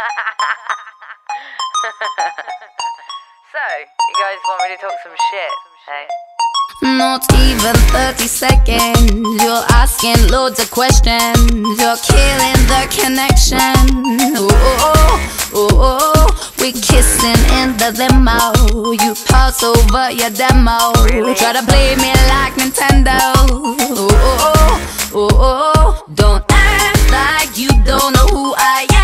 so, you guys want me to talk some shit, hey? Not even 30 seconds. You're asking loads of questions. You're killing the connection. Ooh, ooh, ooh, ooh. We kissing in the limo. You pass over your demo. Try to play me like Nintendo. Ooh, ooh, ooh, ooh. Don't act like you don't know who I am.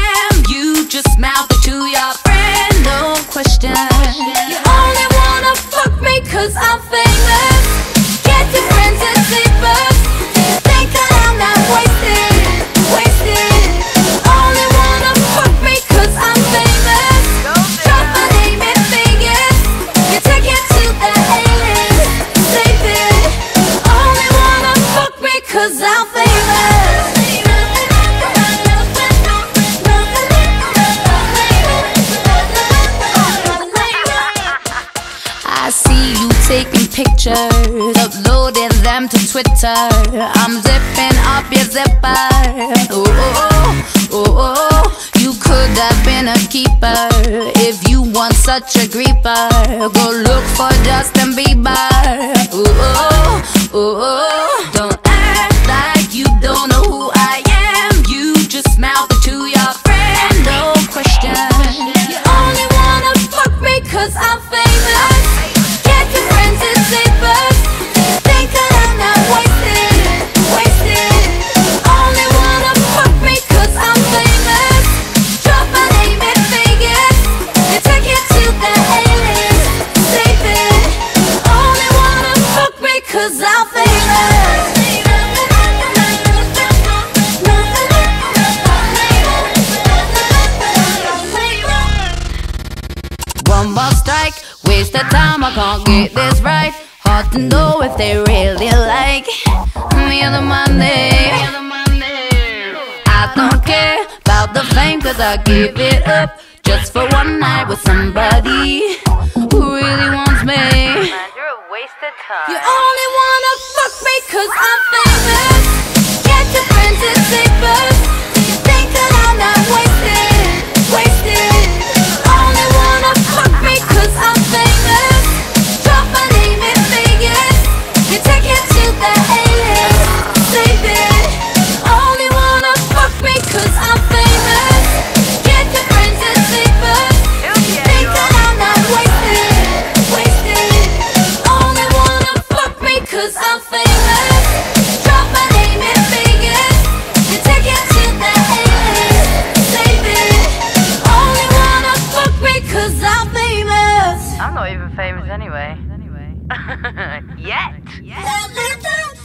Cause I'm famous. I see you taking pictures, uploading them to Twitter. I'm zipping up your zipper. Ooh, ooh, ooh, ooh. You could have been a keeper if you want such a creeper. Go look for Justin Bieber. Ooh, oh, ooh, ooh, ooh. Don't cause I'm famous. One more strike, waste of time, I can't get this right. Hard to know if they really like me on the Monday. I don't care about the fame, cause I give it up just for one night with somebody who really wants me. Man, you're a waste of time. You only wanna fuck me cause I'm famous. Get your friends and sleepers. You anyway. Yet. Yet.